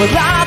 Well, I